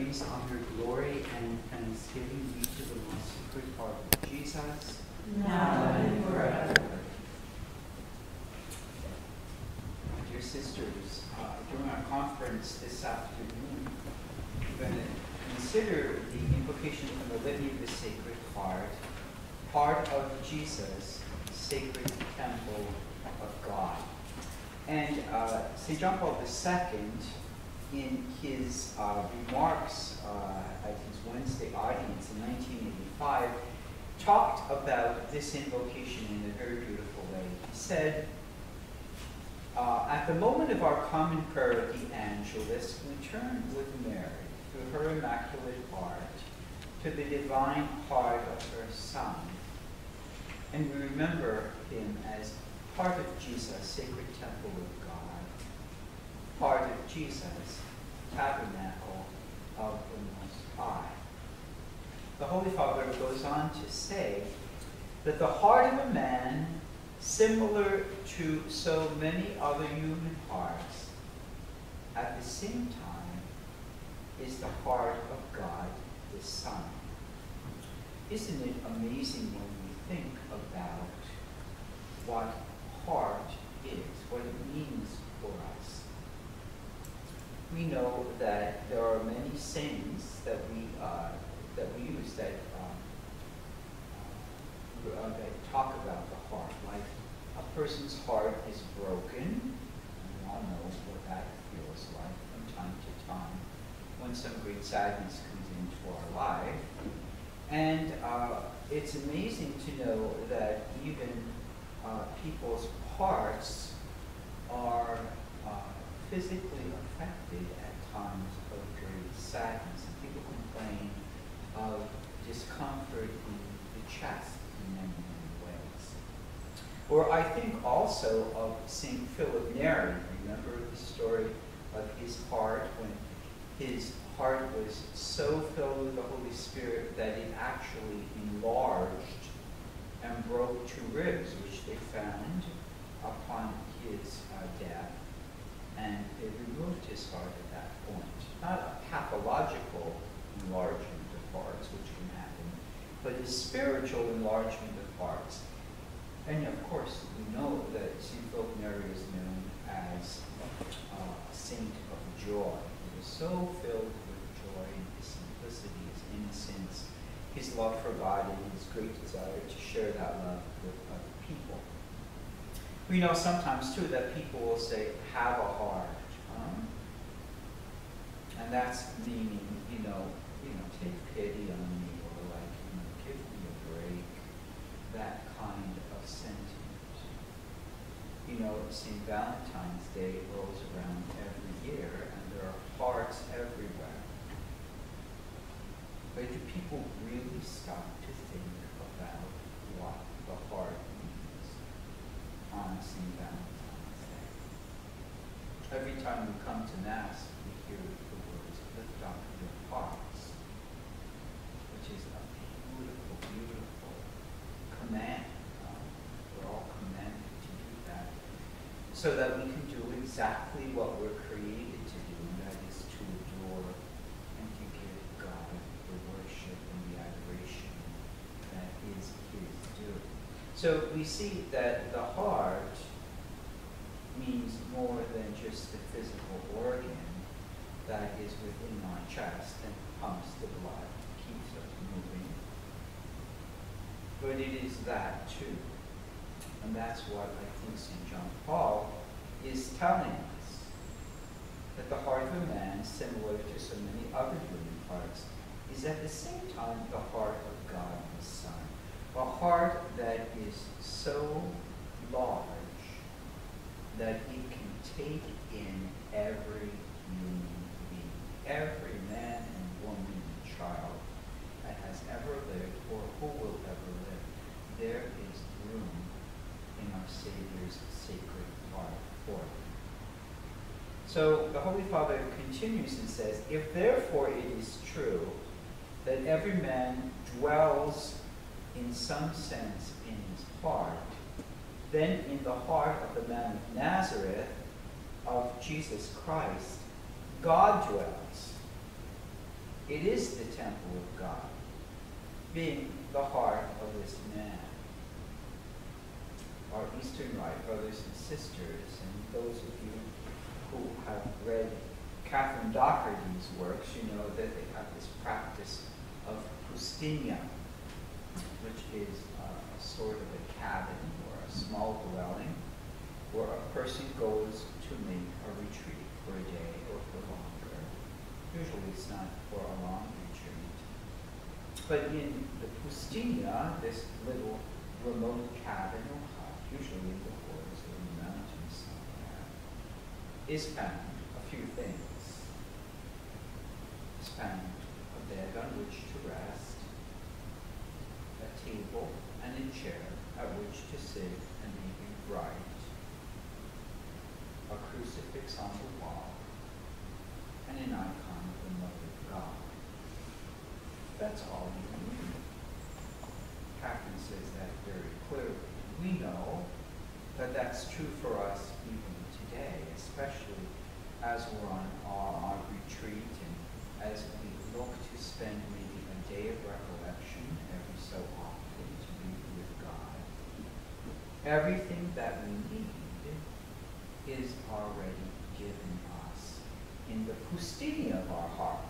praise, honor, glory, and thanksgiving be to the most sacred heart of Jesus, now and forever. Dear sisters, uh, during our conference this afternoon, we're going to consider the invocation from the Litany of the Sacred Heart, part of Jesus, sacred temple of God. And uh, St. John Paul II, in his uh, remarks uh, at his Wednesday audience in 1985, talked about this invocation in a very beautiful way. He said, uh, At the moment of our common prayer at the Angelus, we turn with Mary, through her immaculate heart, to the divine heart of her Son. And we remember him as heart of Jesus, sacred temple of God, heart of Jesus, tabernacle of the Most High. The Holy Father goes on to say that the heart of a man, similar to so many other human hearts, at the same time is the heart of God the Son. Isn't it amazing when we think about what heart is, what it means for us? We know that there are many sayings that we uh, that we use that um, uh, that talk about the heart, like a person's heart is broken. We all know what that feels like from time to time when some great sadness comes into our life. And uh, it's amazing to know that even uh, people's hearts are uh, physically affected at times of great sadness. And people complain of discomfort in the chest in many, many ways. Or I think also of St. Philip Neri. Remember the story of his heart when his heart was so filled with the Holy Spirit that it actually enlarged and broke two ribs, which they found upon his uh, death. And they removed his heart at that point. Not a pathological enlargement of hearts, which can happen, but a spiritual enlargement of hearts. And of course, we know that St. Philip Neri is known as uh, a saint of joy. He was so filled with joy his simplicity, his innocence, his love for God, and his great desire to share that love with other people. We know sometimes too that people will say, have a heart. Um, and that's meaning, you know, you know, take pity on me or like, you know, give me a break. That kind of sentiment. St. Valentine's Day rolls around every year and there are hearts everywhere. But do people really stop to think about what the heart means on St. Valentine's Day? Every time we come to Mass, we hear the words, lift up your hearts, which is a beautiful, beautiful command. Um, we're all commanded to do that so that we can do exactly what we're created to do, and that is to adore and to give God the worship and the adoration that is his due. So we see that the heart means more than just the physical organ that is within my chest and pumps the blood, keeps us moving. But it is that too. And that's what I think St. John Paul is telling us. That the heart of a man, similar to so many other human hearts, is at the same time the heart of God the Son. A heart that is so large that it can take in every human being, every man and woman and child that has ever lived or who will ever live. There is room in our Savior's sacred heart for them. So the Holy Father continues and says, If therefore it is true that every man dwells in some sense in his heart, then in the heart of the man of Nazareth, of Jesus Christ, God dwells. It is the temple of God, being the heart of this man. Our Eastern Rite brothers and sisters, and those of you who have read Catherine Doherty's works, you know that they have this practice of poustinia, which is a sort of a cabin or a small dwelling where a person goes to make a retreat for a day or for longer. Usually it's not for a long retreat. But in the poustinia, this little remote cabin or hut, usually the woods or in the mountains somewhere, is found a few things. Is found a bed on which to rest, a table and a chair at which to sit and maybe write, a crucifix on the wall, and an icon of the Mother of God. That's all you need. Catherine says that very clearly. We know that that's true for us even today, especially as we're on our, our retreat and as we look to spend maybe a day of recollection every so often to be with God. Everything that we need is already given us in the poustinia of our heart.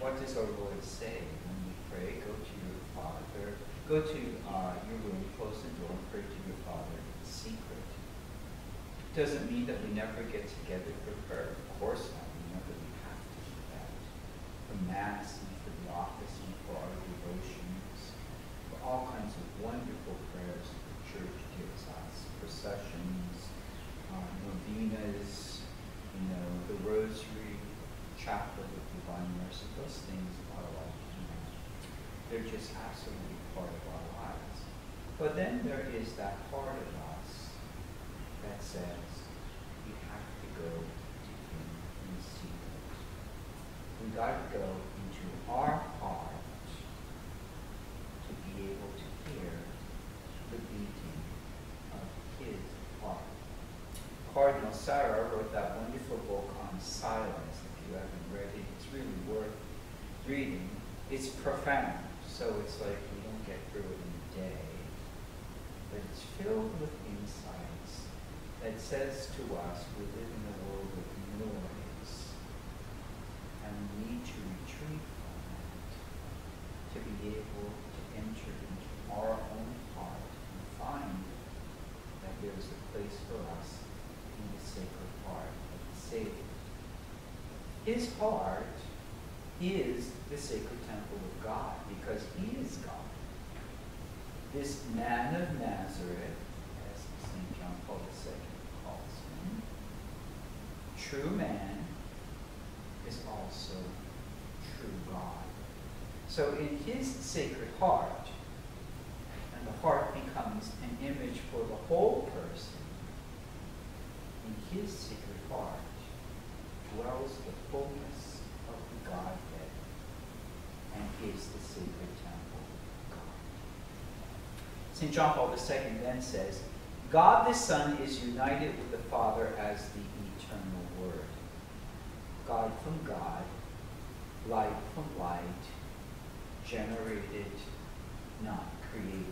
What does our Lord say when we pray? Go to your Father, go to uh, your room, close the door, and pray to your Father in secret. Doesn't mean that we never get together for prayer. Of course not. We know that we have to do that. For Mass and for the office and for our devotions, for all kinds of wonderful prayers that the Church gives us, processions, uh, novenas, you know, the Rosary, Chaplet of Divine Mercy. Those things are like, you know, they're just absolutely part of our lives. But then there is that part of us that says we have to go to Him in secret. We got to go into our heart to be able to hear the beating of His heart. Cardinal Sarah wrote that wonderful book on silence. If you haven't read it, it's really worth reading. It's profound, so it's like we don't get through it in a day. But it's filled with insights that says to us we live in a world of noise and we need to retreat from that to be able to enter into our own heart and find that there is a place for us in the sacred heart of the Savior. His heart is the sacred temple of God because he is God. This man of Nazareth, as St. John Paul II calls him, true man is also true God. So in his sacred heart, and the heart becomes an image for the whole person, in his sacred heart dwells the fullness of the Godhead and is the sacred temple of God. St. John Paul II then says, God the Son is united with the Father as the eternal. God from God, light from light, generated, not created.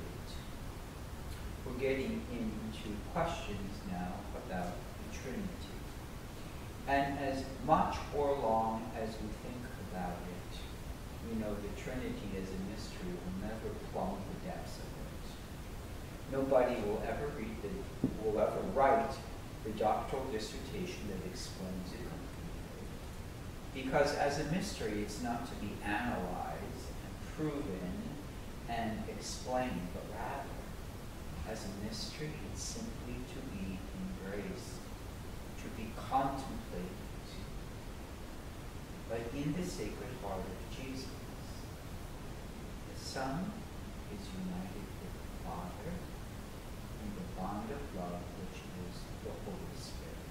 We're getting into questions now about the Trinity. And as much or long as we think about it, we know the Trinity as a mystery We'll never plumb the depths of it. Nobody will ever read the, will ever write the doctoral dissertation that explains it. Because as a mystery, it's not to be analyzed and proven and explained, but rather, as a mystery, it's simply to be embraced, to be contemplated, like in the sacred heart of Jesus. The Son is united with the Father in the bond of love which is the Holy Spirit.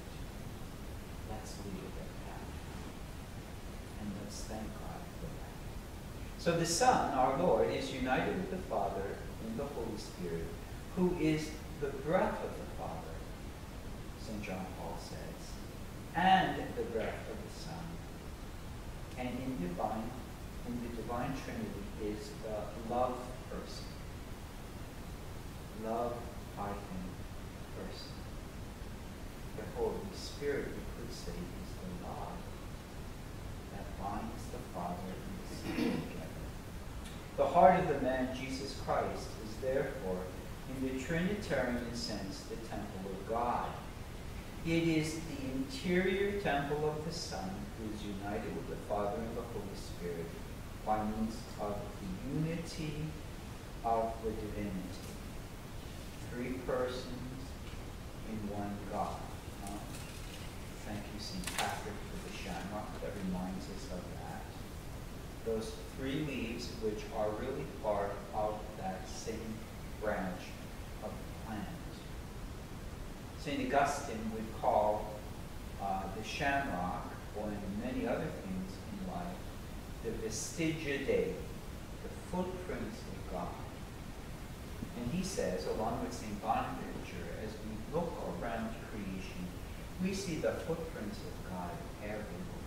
Let's leave. Let's thank God for that. So the Son, our Lord, is united with the Father in the Holy Spirit, who is the breath of the Father, St. John Paul says, and the breath of the Son, And in divine, in the divine Trinity is the love person. Love hyphen person. The Holy Spirit, we could say, is the love that binds the Father and the Son together. The Jesus Christ, is therefore, in the Trinitarian sense, the temple of God. It is the interior temple of the Son who is united with the Father and the Holy Spirit by means of the unity of the divinity. Three persons in one God. Thank you, St. Patrick, for the shamrock that reminds us of that. Those three leaves, which are really part of that same branch of the plant. St. Augustine would call uh, the shamrock, or many other things in life, the vestigia Dei, the footprints of God. And he says, along with St. Bonaventure, as we look around creation, we see the footprints of God everywhere.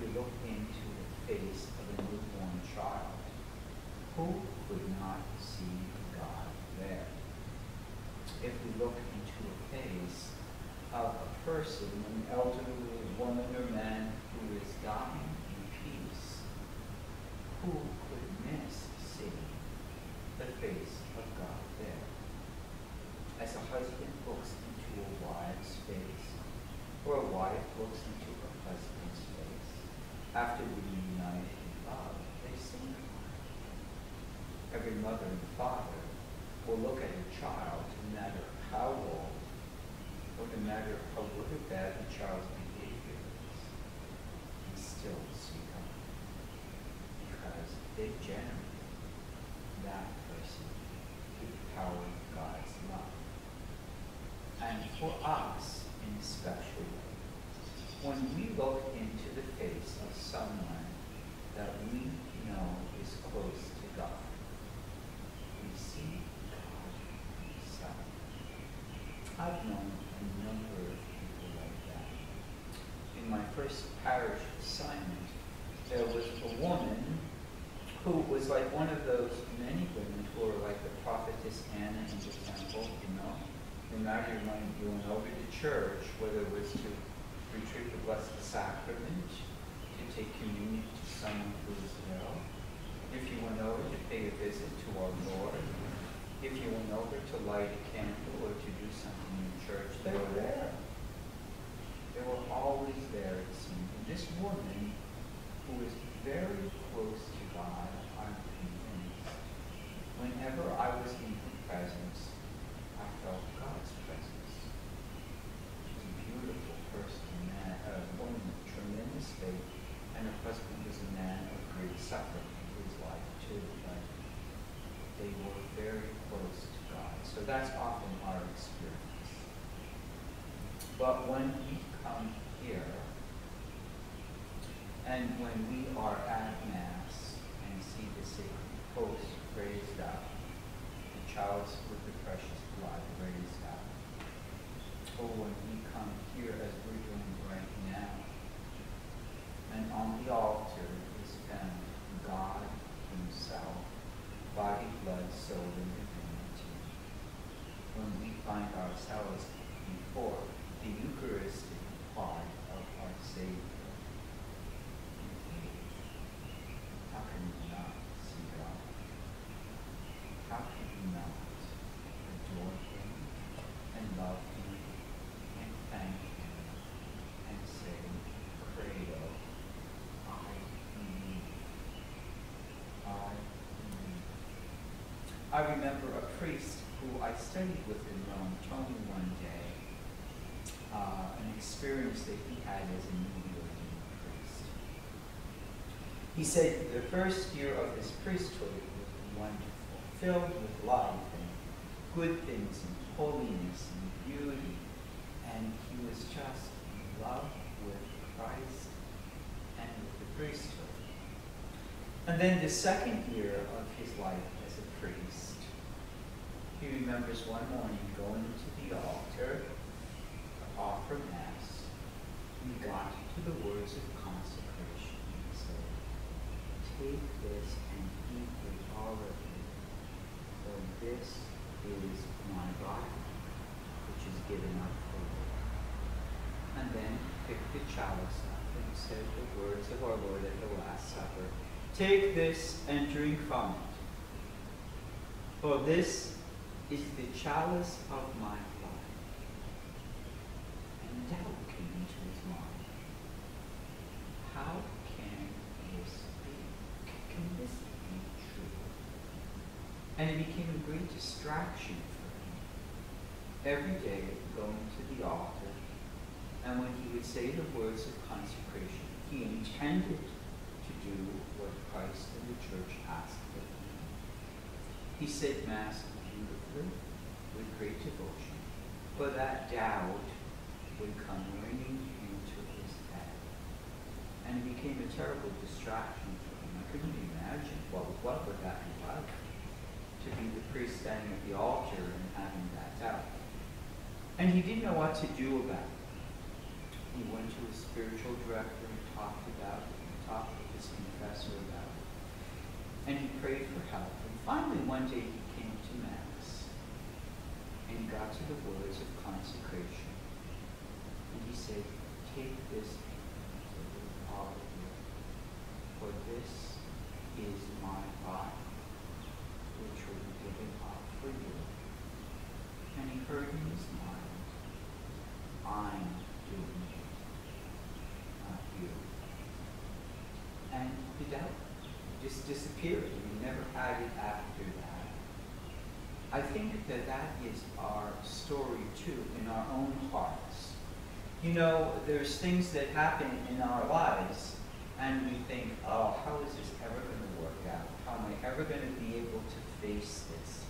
We look into the face of a newborn child, who could not see God there? If we look into the face of a person, an elderly woman or man who is dying in peace, who could miss seeing the face of God there? As a husband looks into a wife's face, or a wife looks into her husband's face, after being united in love, they sing Every mother and father will look at a child, no matter how old, or no matter how good or bad the child's behavior is, and still see God. Because they generate that person through the power of God's love. And for us, in a special way, when we look into the face of someone that we know is close to God, we see God Himself. I've known a number of people like that. In my first parish assignment, there was a woman who was like one of those many women who are like the prophetess Anna in the temple, you know. No matter you went, you went over to church, whether it was to retrieve the Blessed Sacrament, to take communion to someone who was ill, if you went over to pay a visit to our Lord, if you went over to light a candle or to do something in church, they were there. They were always there, it. This woman, who was very close to God, I'm convinced, whenever I was in her presence, I felt God's presence. She's a beautiful person, man, a woman of tremendous faith, and her husband was a man of great suffering in his life too. But they were very close to God. So that's often our experience. But when we come here, and when we are at Mass and see the sacred host raised up, the chalice with the precious blood raised up, oh, when we come here as we're doing right now, and on the altar is found God Himself, body, blood, soul, and divinity. When we find ourselves before the Eucharistic part of our Savior, how can we not see God? How can we not adore Him and love Him and thank Him and say, Credo, I believe. I believe. I remember a priest who I studied with in Rome told me one day uh, an experience that he had as a newly ordained priest. He said the first year of his priesthood was wonderful, filled with life and good things and holiness and beauty, and he was just in love with Christ and with the priesthood. And then the second year of his life remembers one morning going to the altar to offer Mass, he got to the words of consecration. He said, Take this and eat it all of for this is my body, which is given up for you. And then picked the chalice up and said the words of our Lord at the Last Supper Take this and drink from it. For this is the chalice of my life. And doubt came into his mind. How can this be? Can this be true? And it became a great distraction for him. Every day going to the altar, and when he would say the words of consecration, he intended to do what Christ and the church asked of him. He said Mass with great devotion, for that doubt would come ringing into his head. And it became a terrible distraction for him. I couldn't imagine what, what would that be like, to be the priest standing at the altar and having that doubt. And he didn't know what to do about it. He went to his spiritual director and talked about it, and talked with his confessor about it. And he prayed for help. And finally, one day he came to Mass. And he got to the words of consecration. And he said, Take this all of you, for this is my body, which will be given up for you. And he heard in his mind, I'm doing it, not you. And the doubt just disappeared. and We never had it after that. I think that that is our story too, in our own hearts. You know, there's things that happen in our lives, and we think, oh, how is this ever going to work out? How am I ever going to be able to face this?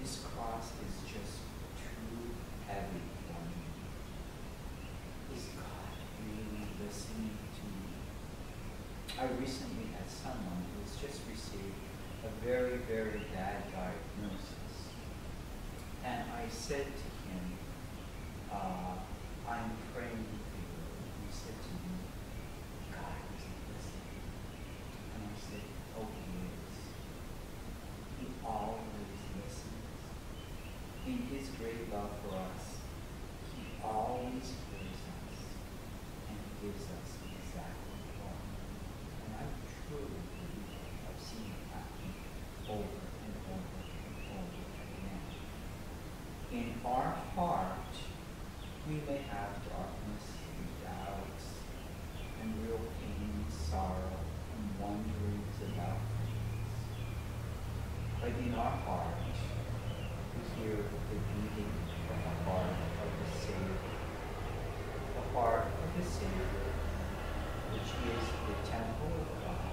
This cross is just too heavy for me. Is God really listening to me? I recently had someone who's just received a very, very bad diagnosis. Said to him, uh, I'm praying for you. And he said to me, God isn't listening. And I said, Oh, he is. He always listens. In his great love for us, he always hears us and gives us exactly what we need. And I truly believe it. I've seen it happen over and over and over again. In our heart, we may have darkness and doubts and real pain and sorrow and wonderings about things. But in our heart, we hear the beating of the heart of the Savior. The heart of the Savior, which is the temple of God,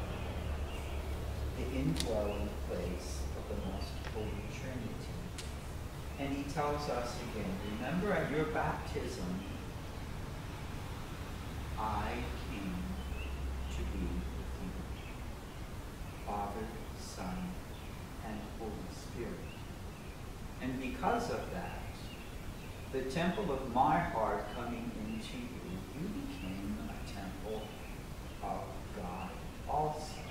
the indwelling place of the most holy Trinity. And he tells us again, remember at your baptism, I came to be with you. Father, Son, and Holy Spirit. And because of that, the temple of my heart coming into you, you became a temple of God also.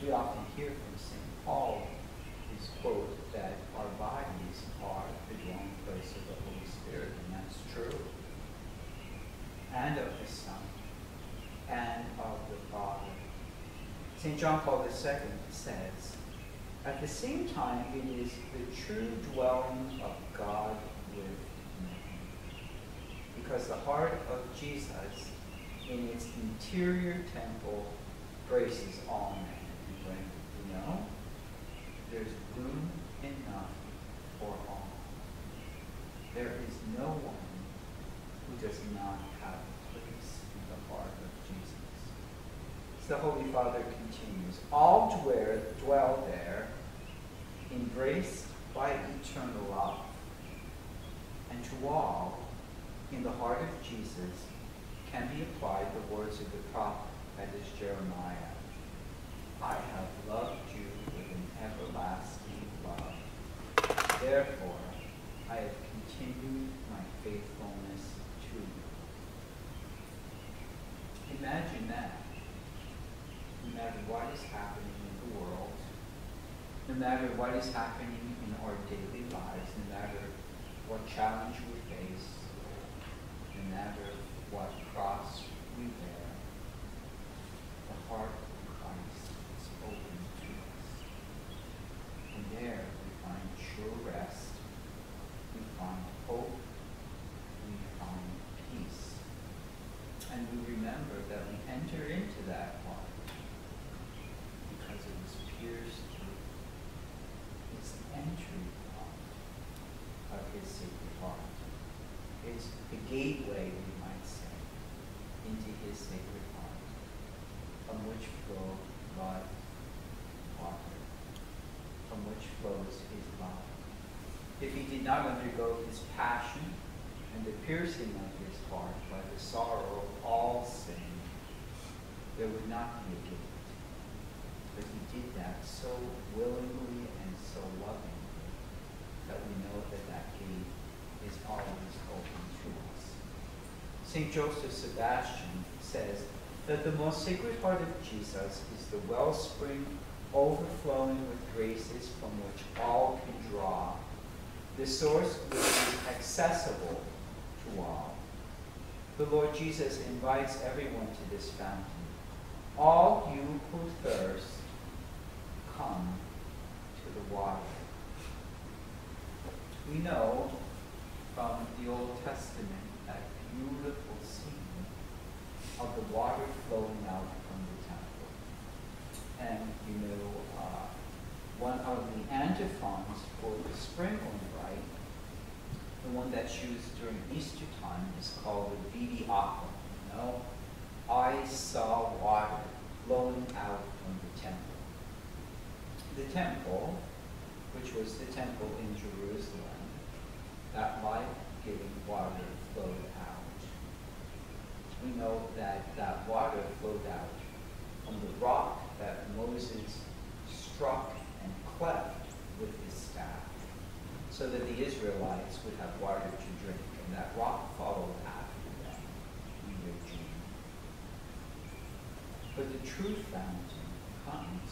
We often hear from St. Paul his quote that our bodies are the dwelling place of the Holy Spirit, and that's true. And of the Son, and of the Father. St. John Paul II says, at the same time, it is the true dwelling of God with man. Because the heart of Jesus, in its interior temple, braces all men and women. You know? There's room enough for all. There is no one who does not have a place in the heart of Jesus. As the Holy Father continues, all dwell, dwell there, embraced by eternal love. And to all, in the heart of Jesus, can be applied the words of the prophet, that is Jeremiah. I have loved you with an everlasting love. Therefore, I have continued my faithfulness to you. Imagine that. No matter what is happening in the world, no matter what is happening in our daily lives, no matter what challenge we face, no matter what cross we bear, the heart of Christ is open to us. And there we find sure rest, we find hope, we find peace. And we remember that we enter into that heart because it was pierced through. It's the entry point of his sacred heart. It's the gateway, we might say, into his sacred heart, from which flow blood, water, from which flows his love. If he did not undergo his passion and the piercing of his heart by the sorrow of all sin, there would not be a gate. But he did that so willingly and so lovingly that we know that that gate is always open to us. St. Joseph Sebastian says that the most sacred heart of Jesus is the wellspring overflowing with graces from which all can draw, the source which is accessible to all. The Lord Jesus invites everyone to this fountain. All you who thirst, come to the water. We know from the Old Testament that beautiful scene of the water flowing out from the temple. And you know, one of the antiphons for the sprinkling rite, the one that's used during Easter time, is called the Vidi Aqua. You know, I saw water flowing out from the temple. The temple, which was the temple in Jerusalem, that life-giving water flowed out. We know that that water flowed out from the rock that Moses struck cleft with his staff, so that the Israelites would have water to drink, and that rock followed after them, we would dream. But the true fountain comes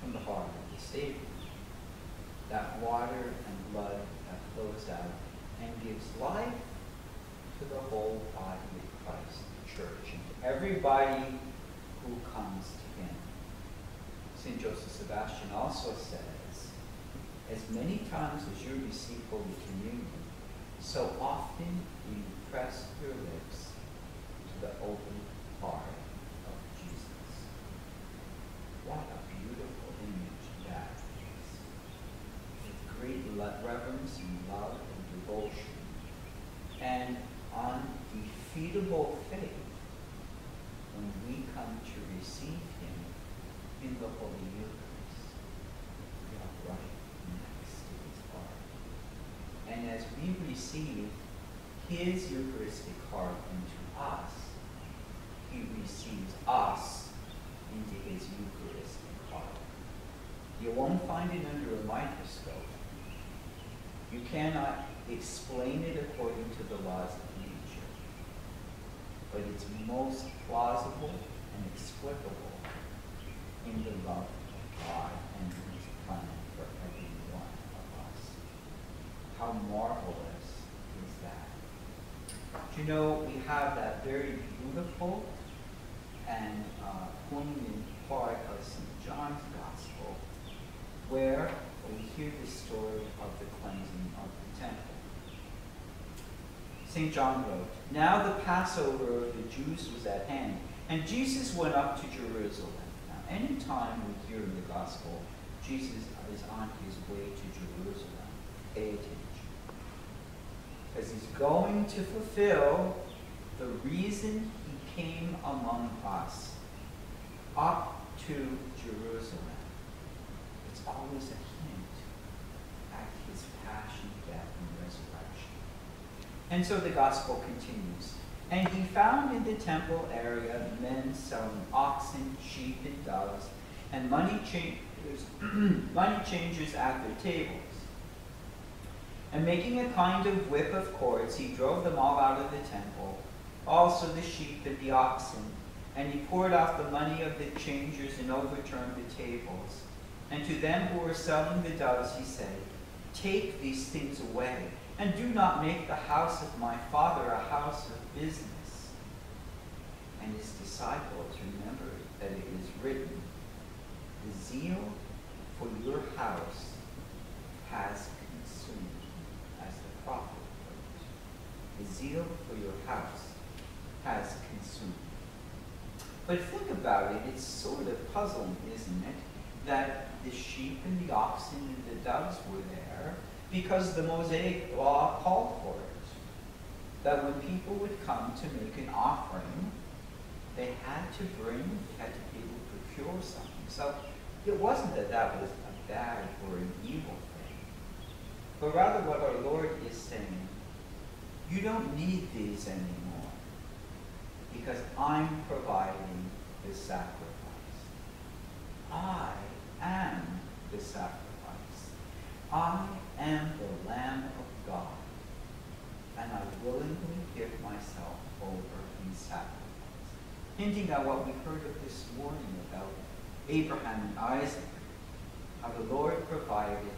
from the heart of the Savior. That water and blood that flows out and gives life to the whole body of Christ, the church, and to everybody who comes to. St. Joseph Sebastian also says, as many times as you receive Holy Communion, so often you press your lips to the open heart of Jesus. What a beautiful image that is. With great reverence and love and devotion, and undefeatable faith, when we come to receive In the we are right next to His heart. And as we receive His Eucharistic heart into us, He receives us into His Eucharistic heart. You won't find it under a microscope. You cannot explain it according to the laws of nature. But it's most plausible and explicable in the love of God and His plan for every one of us. How marvelous is that? Do you know, we have that very beautiful and uh, poignant part of St. John's Gospel where we hear the story of the cleansing of the temple. St. John wrote, Now the Passover of the Jews was at hand, and Jesus went up to Jerusalem. Now, anytime we hear in the Gospel, Jesus is on his way to Jerusalem, pay. Because he's going to fulfill the reason he came among us up to Jerusalem. It's always a hint at his passion, death, and resurrection. And so the gospel continues. And he found in the temple area men selling oxen, sheep, and doves, and money changers, money changers at their tables. And making a kind of whip of cords, he drove them all out of the temple, also the sheep and the oxen, And he poured out the money of the changers and overturned the tables. And to them who were selling the doves he said, Take these things away, and do not make the house of my father a house of business. And his disciples remembered that it is written, The zeal for your house has consumed, as the prophet wrote. The zeal for your house has consumed. But think about it, it's sort of puzzling, isn't it, that the sheep and the oxen and the doves were there because the Mosaic law called for it. That when people would come to make an offering, they had to bring, they had to be able to procure something. So it wasn't that that was a bad or an evil thing, but rather what our Lord is saying, you don't need these anymore because I'm providing the sacrifice. I am the sacrifice. I am the Lamb of God, and I willingly give myself over in sacrifice. Hinting at what we heard of this morning about Abraham and Isaac, how the Lord provided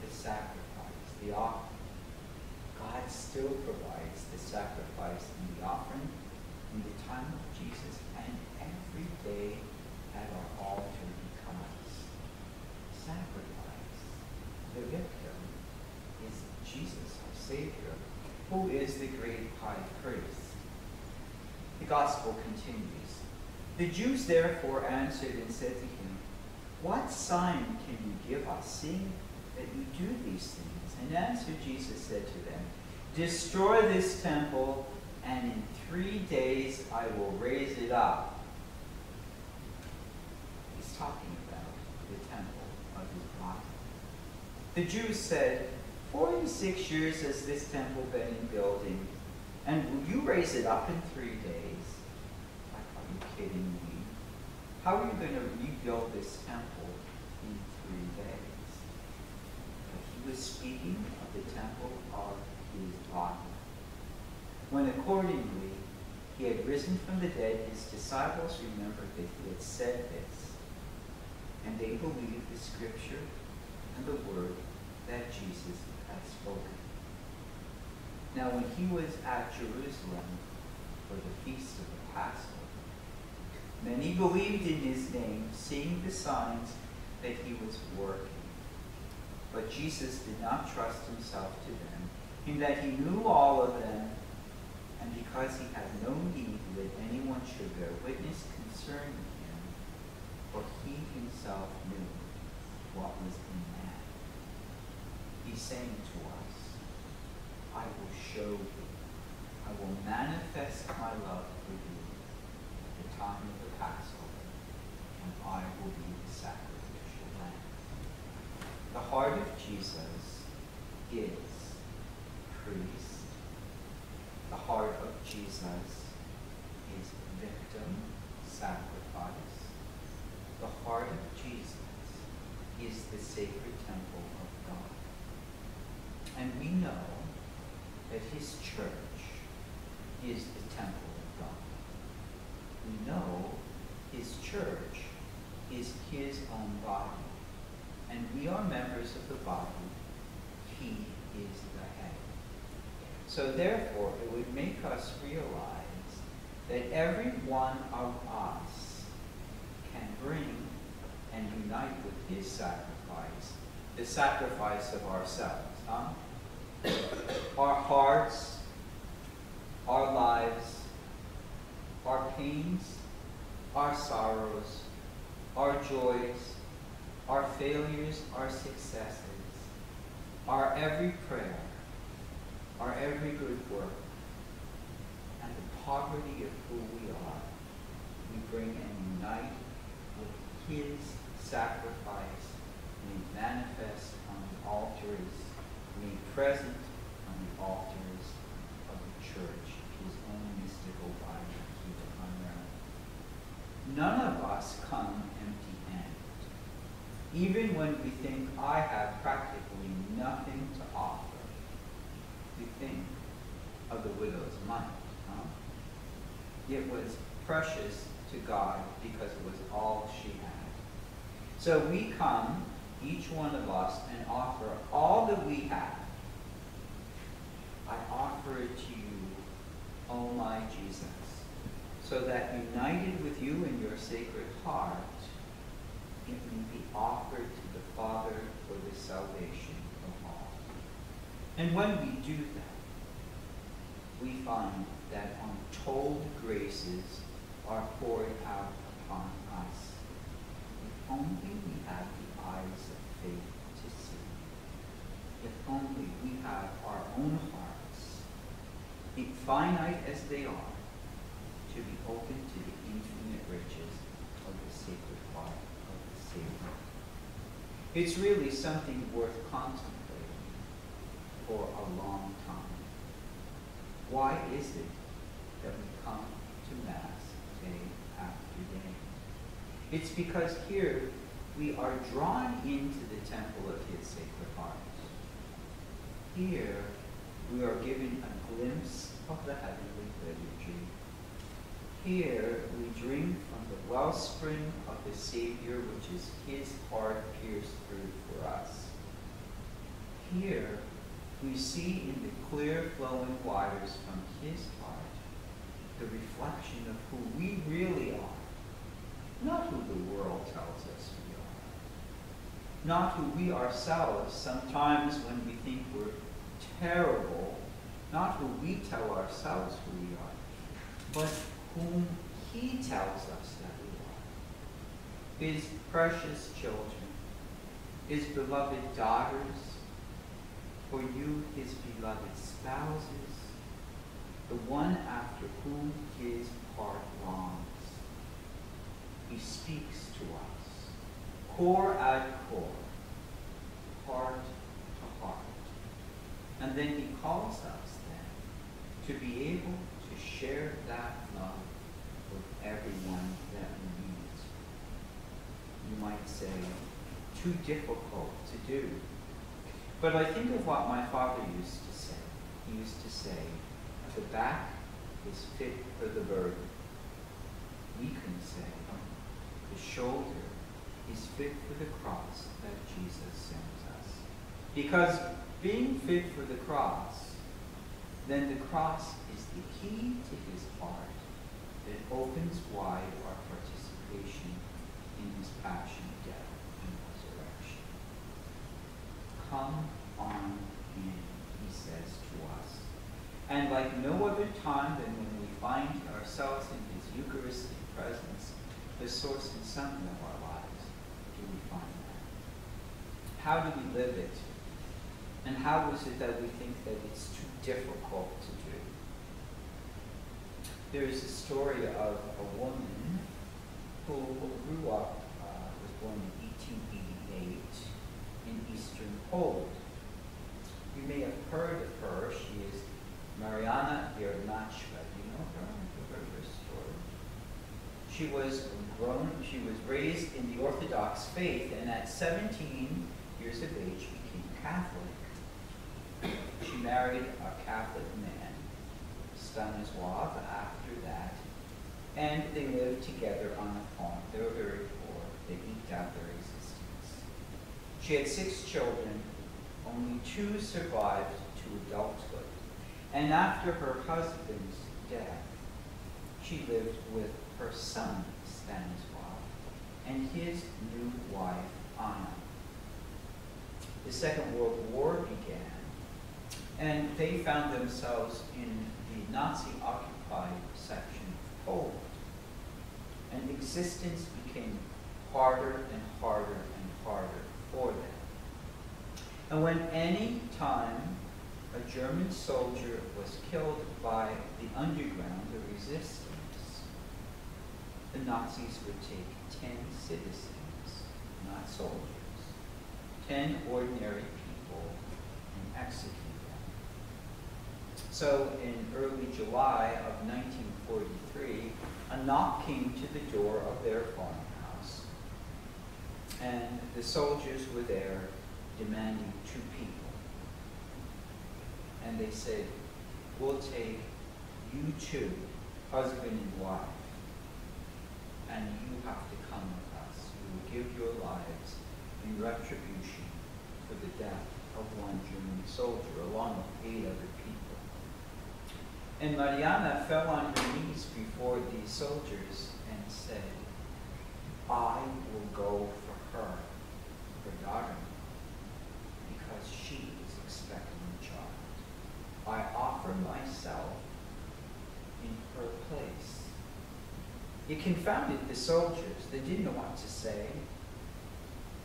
the sacrifice, the offering. God still provides the sacrifice and the offering in the time of Jesus and every day at our altar because sacrifice, the victim, is Jesus, our Savior, who is the great high priest. The gospel continues. The Jews therefore answered and said to him, What sign can you give us, seeing that you do these things? And answer Jesus said to them, Destroy this temple, and in three days I will raise it up. He's talking about the temple. The Jews said, Forty-six years has this temple been in building, and will you raise it up in three days? Like, are you kidding me? How are you going to rebuild this temple in three days? But he was speaking of the temple of his body. When accordingly he had risen from the dead, his disciples remembered that he had said this, and they believed the scripture and the word that Jesus had spoken. Now, when he was at Jerusalem for the feast of the Passover, many believed in his name, seeing the signs that he was working. But Jesus did not trust himself to them, in that he knew all of them, and because he had no need that anyone should bear witness concerning him, for he himself knew what was. He's saying to us, I will show you, I will manifest my love for you at the time of the Passover, and I will be the sacrificial lamb. The heart of Jesus is priest. The heart of Jesus is victim, sacrifice. The heart of Jesus is the sacred temple of God. And we know that his church is the temple of God. We know his church is his own body. And we are members of the body. He is the head. So therefore, it would make us realize that every one of us can bring and unite with his sacrifice, the sacrifice of ourselves. Huh? Our hearts, our lives, our pains, our sorrows, our joys, our failures, our successes, our every prayer, our every good work, and the poverty of who we are, we bring and unite with his sacrifice made manifest on the altars, made present on the altars of the church, his own mystical body here on earth. None of us come empty-handed. Even when we think I have practically nothing to offer, we think of the widow's mite. Huh? It was precious to God because it was all she had. So we come, each one of us, and offer all that we have. I offer it to you, O my Jesus, so that united with you in your sacred heart, it may be offered to the Father for the salvation of all. And when we do that, we find that untold graces are poured out upon us. If only we have eyes of faith to see. If only we have our own hearts, finite as they are, to be open to the infinite riches of the sacred heart of the Savior. It's really something worth contemplating for a long time. Why is it that we come to Mass day after day? It's because here we are drawn into the temple of His Sacred Heart. Here we are given a glimpse of the heavenly liturgy. Here we drink from the wellspring of the Savior, which is His heart pierced through for us. Here we see in the clear flowing waters from His heart the reflection of who we really are, not who the world tells us not who we ourselves sometimes when we think we're terrible, not who we tell ourselves who we are, but whom He tells us that we are. His precious children, His beloved daughters, for you, His beloved spouses, the one after whom His heart longs. He speaks to us, cor ad cor, heart to heart. And then he calls us then to be able to share that love with everyone that we meet. You might say, too difficult to do. But I think of what my father used to say. He used to say, the back is fit for the burden. We can say, the shoulder is fit for the cross that Jesus sends us. Because being fit for the cross, then the cross is the key to his heart that opens wide our participation in his passion, death, and resurrection. Come on in, he says to us. And like no other time than when we find ourselves in his Eucharistic presence, the source and center of our lives, do we find that? How do we live it? And how is it that we think that it's too difficult to do? There is a story of a woman who grew up, uh, was born in 1888 in eastern Poland. You may have heard of her. She is Marianna Biernacka. Do you know her? Have you heard her story? She was grown, she was raised in the Orthodox faith, and at 17 years of age became Catholic. She married a Catholic man, Stanislav, after that, and they lived together on a farm. They were very poor. They eked out their existence. She had six children. Only two survived to adulthood. And after her husband's death, she lived with her son, Stanislav, and his new wife, Anna. The Second World War began, and they found themselves in the Nazi-occupied section of Poland. And existence became harder and harder and harder for them. And when any time a German soldier was killed by the underground, the resistance, the Nazis would take 10 citizens, not soldiers, 10 ordinary people, and execute them. So in early July of 1943, a knock came to the door of their farmhouse, and the soldiers were there demanding two people. And they said, we'll take you two, husband and wife, and you have to come with us. You will give your lives in retribution for the death of one German soldier, along with eight other people. And Marianna fell on her knees before these soldiers and said, I will go for her, her daughter, because she is expecting a child. I offer myself in her place. It confounded the soldiers. They didn't know what to say.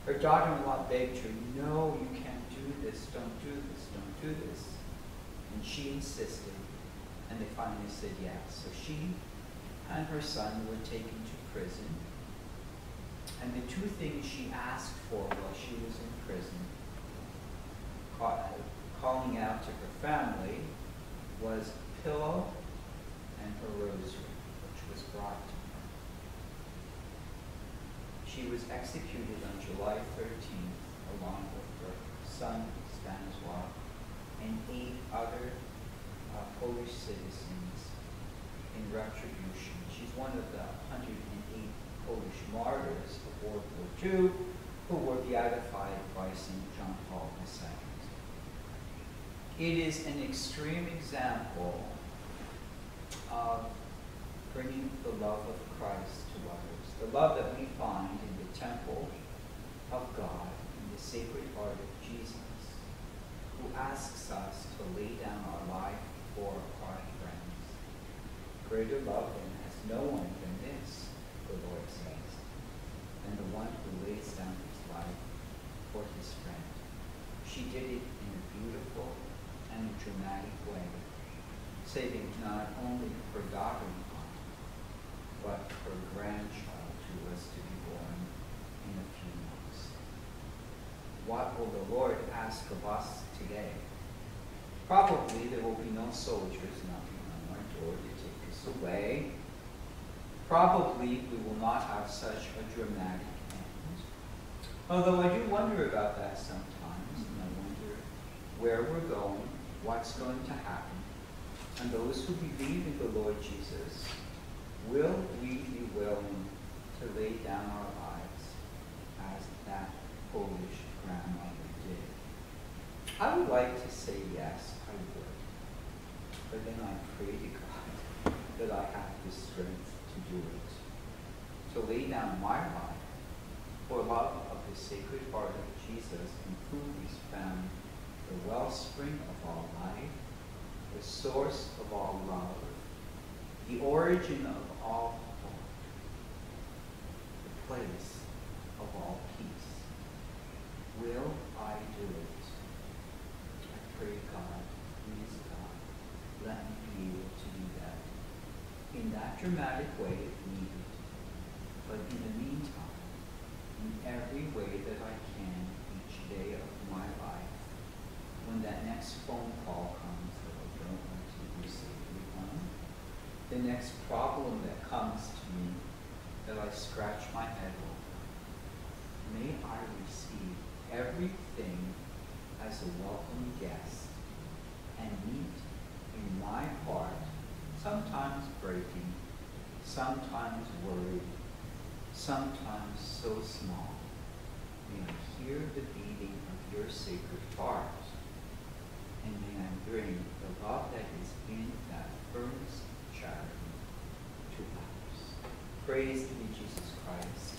Her daughter-in-law begged her, no, you can't do this, don't do this, don't do this. And she insisted, and they finally said yes. So she and her son were taken to prison. And the two things she asked for while she was in prison, calling out to her family, was a pillow and her rosary, which was brought to. She was executed on July 13th, along with her son, Stanislaw, and eight other uh, Polish citizens in retribution. She's one of the 108 Polish martyrs of World War II who were beatified by St. John Paul II. It is an extreme example of bringing the love of Christ to others, the love that we find temple of God, in the sacred heart of Jesus, who asks us to lay down our life for our friends. Greater love than has no one than this, the Lord says, and the one who lays down his life for his friend. She did it in a beautiful and a dramatic way saving not only her daughter-in-law, but her grandchild who was to be born in a few months. What will the Lord ask of us today? Probably there will be no soldiers knocking on our door to take us away. Probably we will not have such a dramatic end. Although I do wonder about that sometimes, and I wonder where we're going, what's going to happen and those who believe in the Lord Jesus, will we be willing to lay down our lives that Polish grandmother did? I would like to say yes, I would. But then I pray to God that I have the strength to do it. To lay down my life for love of the Sacred Heart of Jesus in whom is found the wellspring of all life the source of all love, the origin of all hope, the place of all. Will I do it? I pray God, please God, let me be able to do that in that dramatic way if needed, but in the meantime, in every way that I can each day of my life, when that next phone call comes, that I don't want to receive the next problem that comes to me that I scratch my head over. May I receive everything as a welcome guest and meet in my heart, sometimes breaking, sometimes worried, sometimes so small. May I hear the beating of your sacred heart, and may I bring the love that is in that furnace to others. Praise be Jesus Christ.